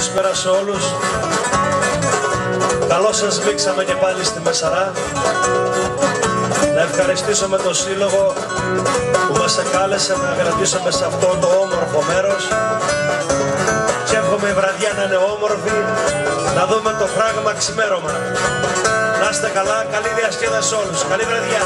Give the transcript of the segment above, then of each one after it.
καλησπέρα σε όλους. Καλώς σας βήξαμε και πάλι στη Μεσαρά. Να ευχαριστήσω με το Σύλλογο που μας εκάλεσε να κρατήσουμε σε αυτό το όμορφο μέρος και εύχομαι η βραδιά να είναι όμορφη, να δούμε το φράγμα ξημέρωμα. Να είστε καλά, καλή διασκέδαση σε όλους. Καλή βραδιά.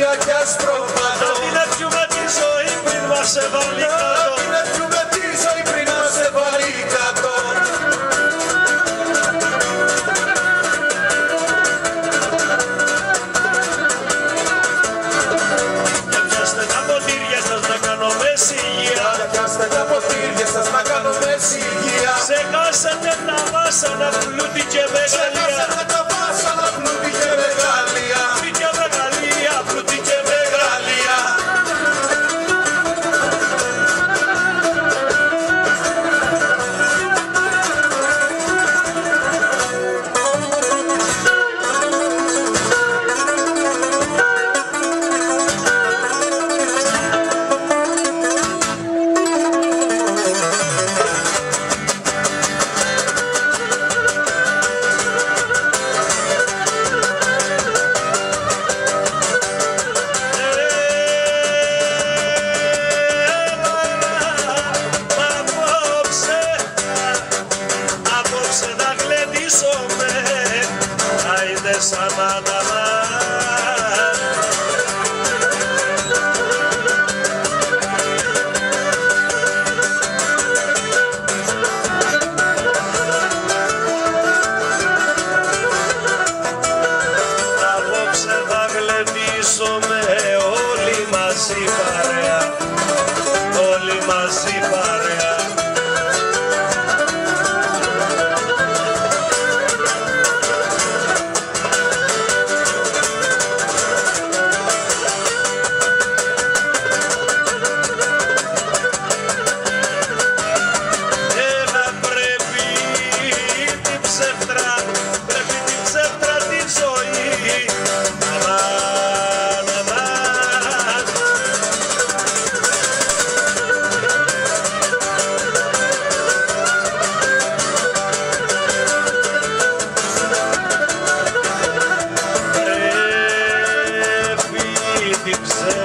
Σας υγεία κι άσπρο Να πάνω την πιούμε τη ζωή πριν μας εβάλει Να κάτω. την πιούμε τη ζωή πριν να σε βάλει κάτω. Για πιάστε τα ποτήρια σας να κάνουμε υγεία. Για πιάστε τα ποτήρια σας να κάνουμε υγεία. Ξεχάσατε τα βάσανα πλούτη και μεγαλεία Ξεχάσατε τα βάσανα πλούτη και μεγαλεία Πρέπει την